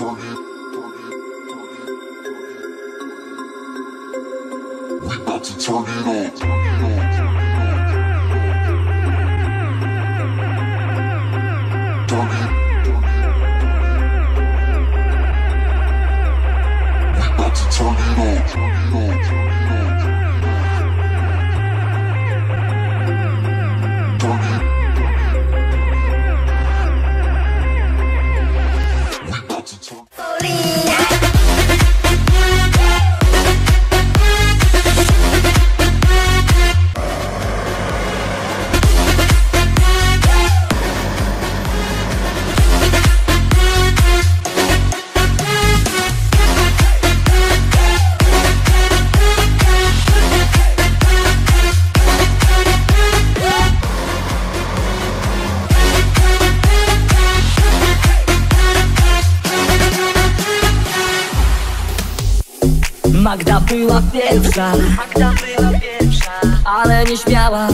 We about to turn it on. Turn it. To turn it on. Magda była pierwsza, ale nie śmiała.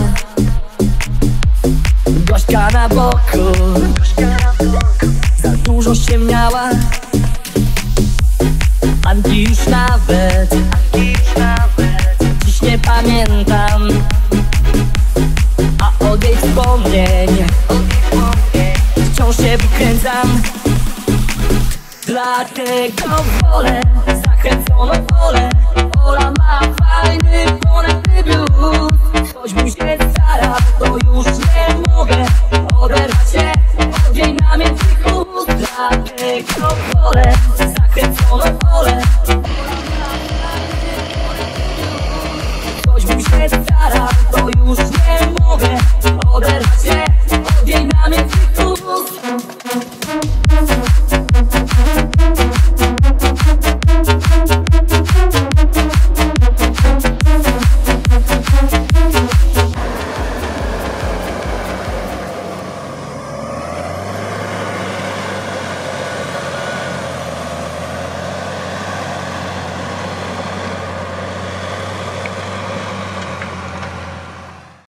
Gośka na boku, za dużo ściemniała Anki już nawet, dziś nie pamiętam. A od jej wspomnień, wciąż się wykręcam. Dlatego wolę już nie mogę oderwać się.